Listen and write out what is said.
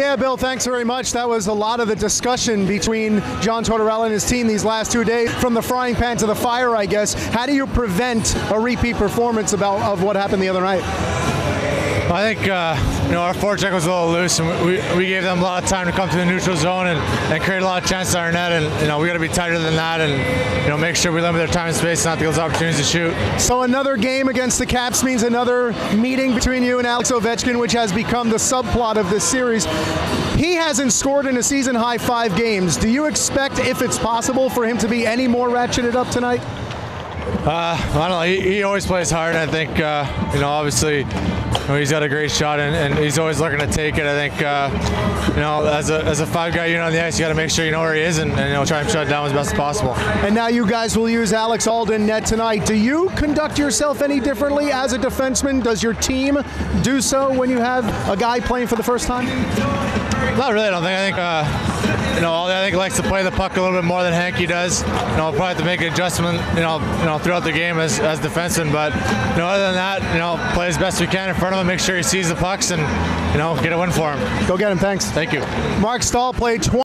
Yeah, Bill, thanks very much. That was a lot of the discussion between John Tortorella and his team these last two days. From the frying pan to the fire, I guess. How do you prevent a repeat performance about of what happened the other night? I think uh, you know our forecheck was a little loose, and we, we gave them a lot of time to come to the neutral zone and, and create a lot of chances on our net. And you know we got to be tighter than that, and you know make sure we limit their time and space, and not those opportunities to shoot. So another game against the Caps means another meeting between you and Alex Ovechkin, which has become the subplot of this series. He hasn't scored in a season high five games. Do you expect, if it's possible, for him to be any more ratcheted up tonight? Uh, I don't know. He, he, always plays hard. I think uh, you know, obviously, know, he's got a great shot, and, and, he's always looking to take it. I think uh, you know, as a, as a five guy unit on the ice, you got to make sure you know where he is, and, and, you know, try and shut it down as best as possible. And now you guys will use Alex Auld in net tonight. Do you conduct yourself any differently as a defenseman? Does your team do so when you have a guy playing for the first time? Not really. I don't think. I think. Uh, you know, I think likes to play the puck a little bit more than Hanky does. You know, probably have to make an adjustment. You know, you know, throughout the game as as defenseman. But you know, other than that, you know, play as best we can in front of him. Make sure he sees the pucks and you know, get a win for him. Go get him. Thanks. Thank you. Marc Staal played 20.